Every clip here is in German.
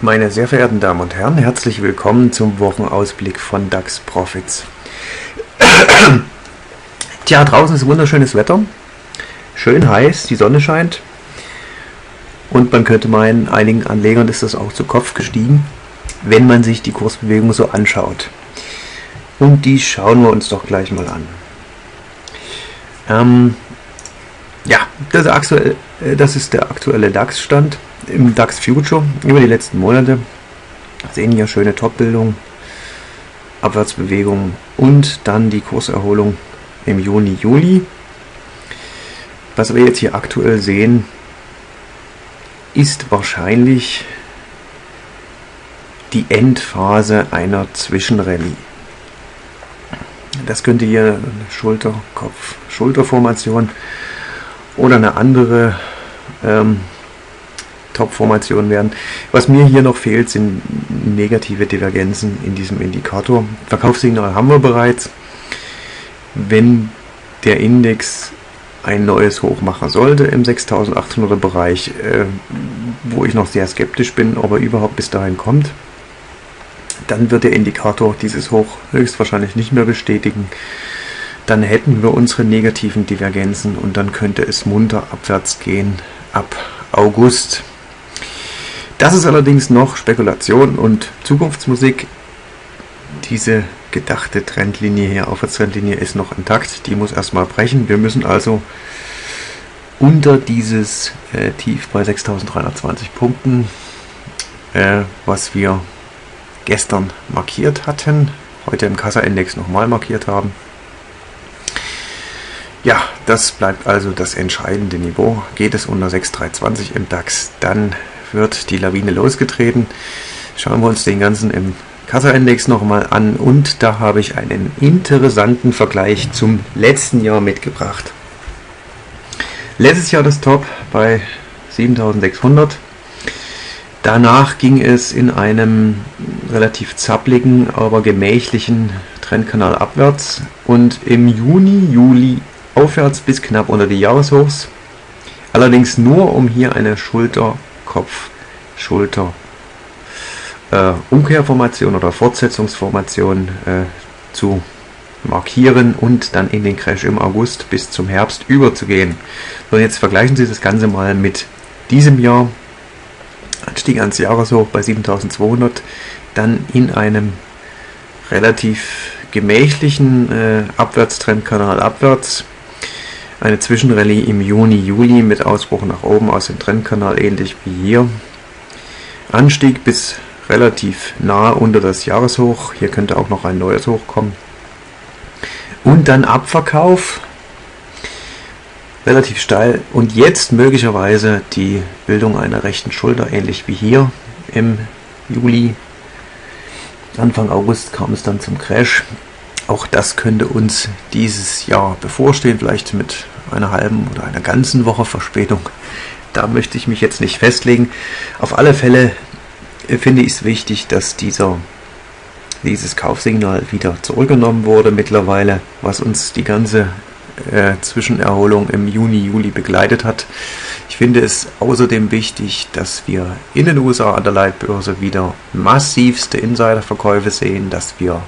Meine sehr verehrten Damen und Herren, herzlich willkommen zum Wochenausblick von DAX Profits. Tja, draußen ist wunderschönes Wetter, schön heiß, die Sonne scheint und man könnte meinen, einigen Anlegern ist das auch zu Kopf gestiegen, wenn man sich die Kursbewegung so anschaut. Und die schauen wir uns doch gleich mal an. Ähm, ja, das, aktuell, äh, das ist der aktuelle DAX-Stand im DAX Future über die letzten Monate. Sehen hier schöne Top-Bildung, Abwärtsbewegung und dann die Kurserholung im Juni, Juli. Was wir jetzt hier aktuell sehen, ist wahrscheinlich die Endphase einer Zwischenrallye. Das könnte hier eine Schulter-Kopf-Schulterformation oder eine andere ähm, Top-Formation werden. Was mir hier noch fehlt, sind negative Divergenzen in diesem Indikator. Verkaufssignal haben wir bereits. Wenn der Index ein neues Hoch machen sollte im 6800er Bereich, äh, wo ich noch sehr skeptisch bin, ob er überhaupt bis dahin kommt, dann wird der Indikator dieses Hoch höchstwahrscheinlich nicht mehr bestätigen. Dann hätten wir unsere negativen Divergenzen und dann könnte es munter abwärts gehen ab August. Das ist allerdings noch Spekulation und Zukunftsmusik. Diese gedachte Trendlinie hier, Aufwärtstrendlinie, ist noch intakt. Die muss erstmal brechen. Wir müssen also unter dieses äh, Tief bei 6320 Punkten, äh, was wir gestern markiert hatten, heute im Kassa-Index nochmal markiert haben. Ja, das bleibt also das entscheidende Niveau. Geht es unter 6320 im DAX, dann wird die Lawine losgetreten. Schauen wir uns den ganzen im Kassa-Index nochmal an und da habe ich einen interessanten Vergleich zum letzten Jahr mitgebracht. Letztes Jahr das Top bei 7600 Danach ging es in einem relativ zappligen, aber gemächlichen Trendkanal abwärts und im Juni, Juli aufwärts bis knapp unter die Jahreshochs. Allerdings nur, um hier eine Schulter-Kopf-Schulter äh, Umkehrformation oder Fortsetzungsformation äh, zu markieren und dann in den Crash im August bis zum Herbst überzugehen. So, jetzt vergleichen Sie das Ganze mal mit diesem Jahr. Anstieg ans Jahreshoch bei 7200, dann in einem relativ gemächlichen äh, Abwärtstrendkanal abwärts. Eine Zwischenrallye im Juni, Juli mit Ausbruch nach oben aus dem Trendkanal, ähnlich wie hier. Anstieg bis relativ nah unter das Jahreshoch. Hier könnte auch noch ein neues Hoch kommen. Und dann Abverkauf relativ steil und jetzt möglicherweise die Bildung einer rechten Schulter, ähnlich wie hier im Juli. Anfang August kam es dann zum Crash. Auch das könnte uns dieses Jahr bevorstehen, vielleicht mit einer halben oder einer ganzen Woche Verspätung. Da möchte ich mich jetzt nicht festlegen. Auf alle Fälle finde ich es wichtig, dass dieser, dieses Kaufsignal wieder zurückgenommen wurde mittlerweile, was uns die ganze äh, Zwischenerholung im Juni, Juli begleitet hat. Ich finde es außerdem wichtig, dass wir in den USA an der Leitbörse wieder massivste Insiderverkäufe sehen, dass wir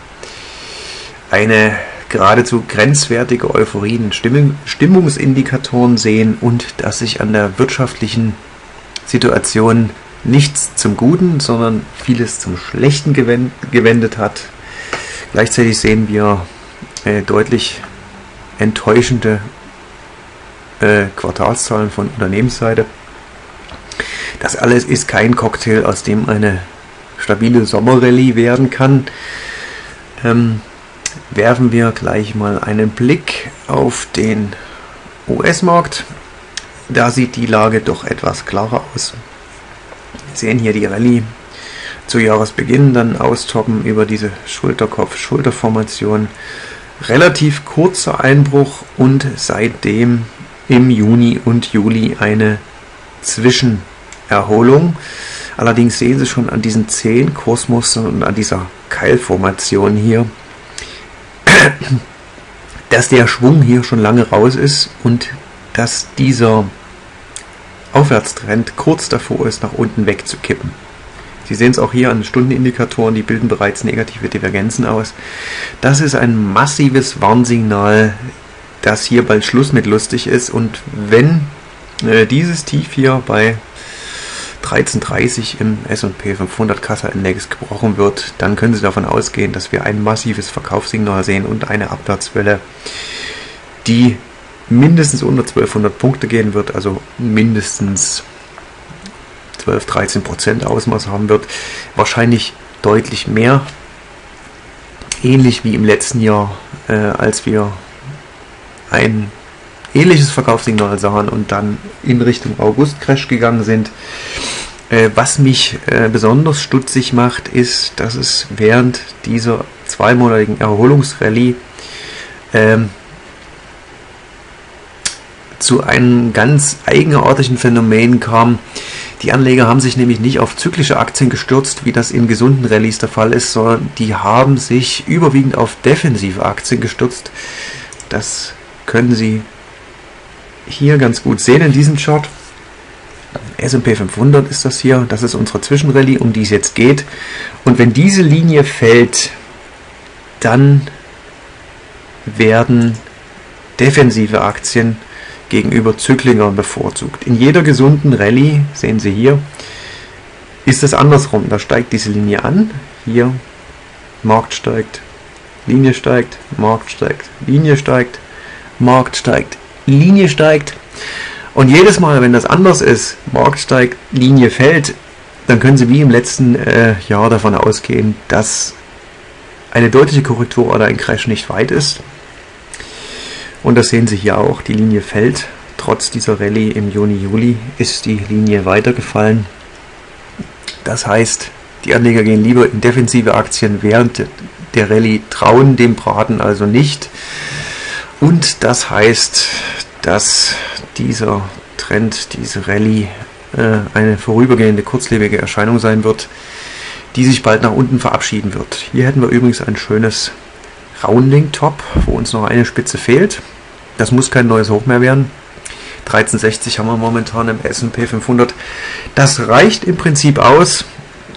eine geradezu grenzwertige Euphorie in Stimmung, Stimmungsindikatoren sehen und dass sich an der wirtschaftlichen Situation nichts zum Guten, sondern vieles zum Schlechten gewendet hat. Gleichzeitig sehen wir äh, deutlich enttäuschende äh, Quartalszahlen von Unternehmensseite. Das alles ist kein Cocktail, aus dem eine stabile Sommerrallye werden kann. Ähm, werfen wir gleich mal einen Blick auf den US-Markt. Da sieht die Lage doch etwas klarer aus. Wir sehen hier die Rallye zu Jahresbeginn, dann austoppen über diese Schulterkopf-Schulterformation relativ kurzer Einbruch und seitdem im Juni und Juli eine Zwischenerholung. Allerdings sehen Sie schon an diesen zehn Kursmustern und an dieser Keilformation hier, dass der Schwung hier schon lange raus ist und dass dieser Aufwärtstrend kurz davor ist, nach unten wegzukippen. Sie sehen es auch hier an den Stundenindikatoren, die bilden bereits negative Divergenzen aus. Das ist ein massives Warnsignal, dass hier bald Schluss mit lustig ist und wenn äh, dieses Tief hier bei 1330 im S&P 500 Kassa Index gebrochen wird, dann können Sie davon ausgehen, dass wir ein massives Verkaufssignal sehen und eine Abwärtswelle, die mindestens unter 1200 Punkte gehen wird, also mindestens 12, 13 Prozent Ausmaß haben wird. Wahrscheinlich deutlich mehr. Ähnlich wie im letzten Jahr, äh, als wir ein ähnliches Verkaufssignal sahen und dann in Richtung August-Crash gegangen sind. Äh, was mich äh, besonders stutzig macht, ist, dass es während dieser zweimonatigen Erholungsrallye ähm, zu einem ganz eigenartigen Phänomen kam. Die Anleger haben sich nämlich nicht auf zyklische Aktien gestürzt, wie das in gesunden Rallyes der Fall ist, sondern die haben sich überwiegend auf defensive Aktien gestürzt. Das können Sie hier ganz gut sehen in diesem Chart. S&P 500 ist das hier, das ist unsere Zwischenrallye, um die es jetzt geht. Und wenn diese Linie fällt, dann werden defensive Aktien gegenüber Zyklingern bevorzugt. In jeder gesunden Rallye, sehen Sie hier, ist es andersrum. Da steigt diese Linie an, hier Markt steigt, Linie steigt, Markt steigt, Linie steigt, Markt steigt, Linie steigt. Und jedes Mal, wenn das anders ist, Markt steigt, Linie fällt, dann können Sie wie im letzten äh, Jahr davon ausgehen, dass eine deutliche Korrektur oder ein Crash nicht weit ist. Und das sehen Sie hier auch, die Linie fällt. Trotz dieser Rallye im Juni, Juli ist die Linie weitergefallen. Das heißt, die Anleger gehen lieber in defensive Aktien während der Rallye, trauen dem Braten also nicht. Und das heißt, dass dieser Trend, diese Rallye äh, eine vorübergehende kurzlebige Erscheinung sein wird, die sich bald nach unten verabschieden wird. Hier hätten wir übrigens ein schönes Rounding-Top, wo uns noch eine Spitze fehlt. Das muss kein neues Hoch mehr werden. 1360 haben wir momentan im S&P 500. Das reicht im Prinzip aus.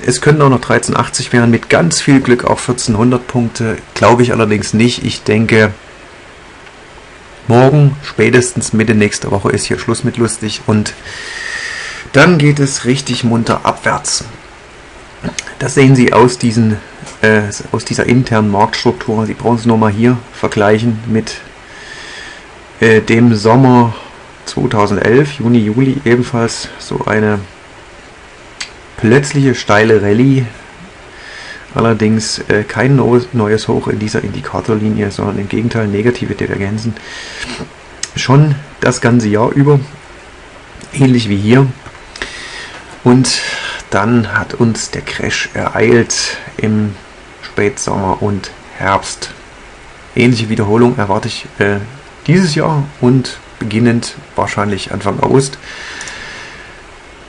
Es können auch noch 1380 werden, mit ganz viel Glück auch 1400 Punkte. Glaube ich allerdings nicht. Ich denke, morgen, spätestens Mitte nächster Woche, ist hier Schluss mit lustig und dann geht es richtig munter abwärts. Das sehen Sie aus, diesen, äh, aus dieser internen Marktstruktur. Sie brauchen es nur mal hier vergleichen mit äh, dem Sommer 2011, Juni, Juli, ebenfalls so eine plötzliche steile Rallye. Allerdings äh, kein neues Hoch in dieser Indikatorlinie, sondern im Gegenteil negative Divergenzen. Schon das ganze Jahr über, ähnlich wie hier. Und dann hat uns der Crash ereilt im Spätsommer und Herbst. Ähnliche Wiederholung erwarte ich äh, dieses Jahr und beginnend wahrscheinlich Anfang August.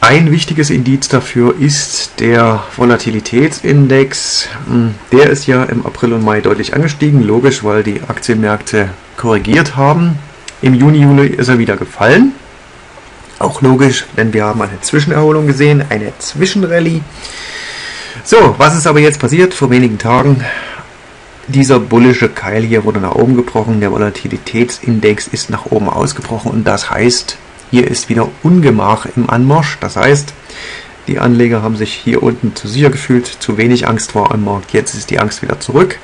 Ein wichtiges Indiz dafür ist der Volatilitätsindex. Hm, der ist ja im April und Mai deutlich angestiegen, logisch, weil die Aktienmärkte korrigiert haben. Im Juni, Juli ist er wieder gefallen. Auch logisch, denn wir haben eine Zwischenerholung gesehen, eine Zwischenrallye. So, was ist aber jetzt passiert? Vor wenigen Tagen dieser bullische Keil hier wurde nach oben gebrochen, der Volatilitätsindex ist nach oben ausgebrochen und das heißt, hier ist wieder Ungemach im Anmarsch. Das heißt, die Anleger haben sich hier unten zu sicher gefühlt, zu wenig Angst war am Markt. Jetzt ist die Angst wieder zurück.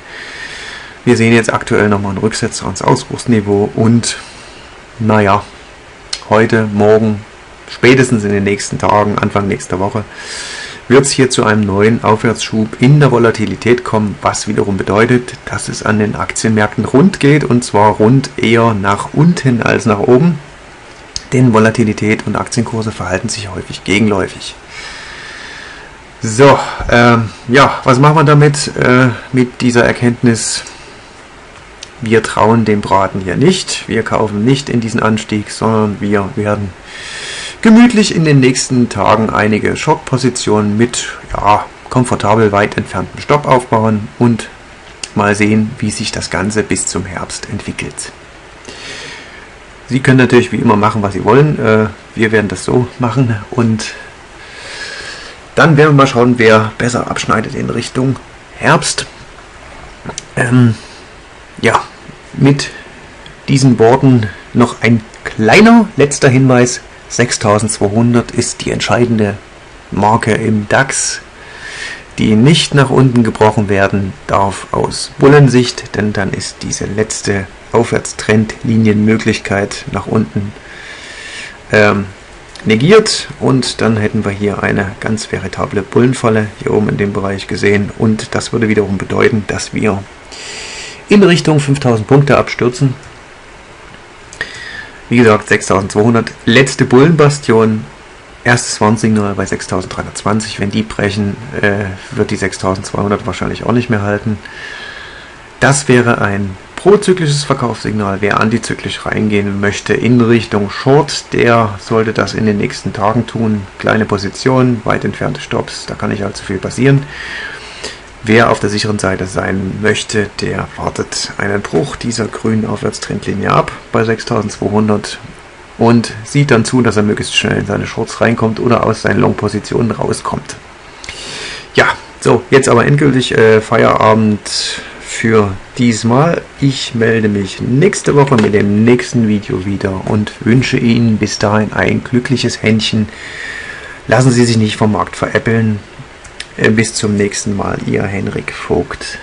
Wir sehen jetzt aktuell nochmal einen Rücksetzer ans Ausbruchsniveau und naja, heute, morgen, spätestens in den nächsten Tagen, Anfang nächster Woche, wird es hier zu einem neuen Aufwärtsschub in der Volatilität kommen, was wiederum bedeutet, dass es an den Aktienmärkten rund geht und zwar rund eher nach unten als nach oben denn Volatilität und Aktienkurse verhalten sich häufig gegenläufig. So, ähm, ja, was machen wir damit äh, mit dieser Erkenntnis? Wir trauen dem Braten hier nicht. Wir kaufen nicht in diesen Anstieg, sondern wir werden gemütlich in den nächsten Tagen einige Short-Positionen mit ja, komfortabel weit entferntem Stopp aufbauen und mal sehen, wie sich das Ganze bis zum Herbst entwickelt. Sie können natürlich wie immer machen, was Sie wollen. Äh, wir werden das so machen und dann werden wir mal schauen, wer besser abschneidet in Richtung Herbst. Ähm, ja, mit diesen Worten noch ein kleiner letzter Hinweis. 6200 ist die entscheidende Marke im DAX, die nicht nach unten gebrochen werden darf aus Bullensicht, denn dann ist diese letzte Aufwärtstrendlinienmöglichkeit nach unten ähm, negiert. Und dann hätten wir hier eine ganz veritable Bullenfalle hier oben in dem Bereich gesehen. Und das würde wiederum bedeuten, dass wir in Richtung 5000 Punkte abstürzen. Wie gesagt 6200, letzte Bullenbastion, erstes Warnsignal bei 6320, wenn die brechen, äh, wird die 6200 wahrscheinlich auch nicht mehr halten. Das wäre ein prozyklisches Verkaufssignal. Wer antizyklisch reingehen möchte in Richtung Short, der sollte das in den nächsten Tagen tun. Kleine Positionen, weit entfernte Stops, da kann nicht allzu viel passieren. Wer auf der sicheren Seite sein möchte, der wartet einen Bruch dieser grünen Aufwärtstrendlinie ab bei 6200 und sieht dann zu, dass er möglichst schnell in seine Shorts reinkommt oder aus seinen Long-Positionen rauskommt. Ja, so, jetzt aber endgültig äh, Feierabend für diesmal. Ich melde mich nächste Woche mit dem nächsten Video wieder und wünsche Ihnen bis dahin ein glückliches Händchen. Lassen Sie sich nicht vom Markt veräppeln. Äh, bis zum nächsten Mal, Ihr Henrik Vogt.